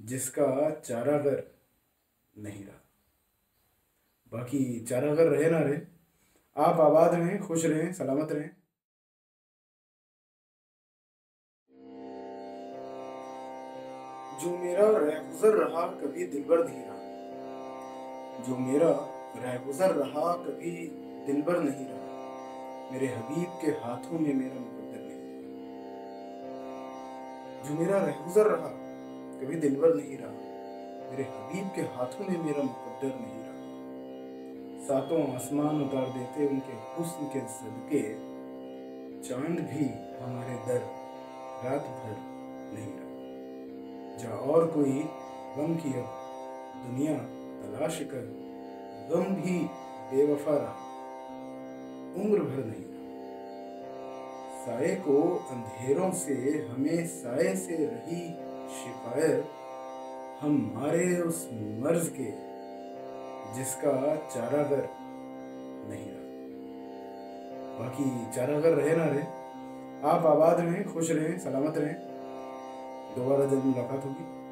जिसका चारागर नहीं रहा। बाकी चारागर रहे ना रहे, आप आबाद रहें, खुश रहें, सलामत रहें। जो मेरा रहगुजर रहा, कभी दिलबर नहीं रहा जो मेरा रहगुजर रहा, कभी दिलबर नहीं रहा। मेरे हबीब के हाथों में मेरा मुकद्दर नहीं जो मेरा रहगुजर रहा कभी दिलबर नहीं रहा। मेरे हबीब के हाथों में मेरा मुकद्दर नहीं रहा। सातों आसमान उतार देते उनके हुस्न के सदके। चाँद भी हमारे दर, रात भर नहीं रहा। जा और कोई गम की अब दुनिया तलाश कर, गम भी बेवफा रहा। उम्र भर नहीं साए को अंधेरों से, हमें साए से रही शिकायत हमारे उस मर्ज के, जिसका चारागर नहीं रहा। बाकी चारागर रहे ना रहे आप आबाद रहें, खुश रहें, सलामत रहें। दोबारा जब मुलाकात होगी।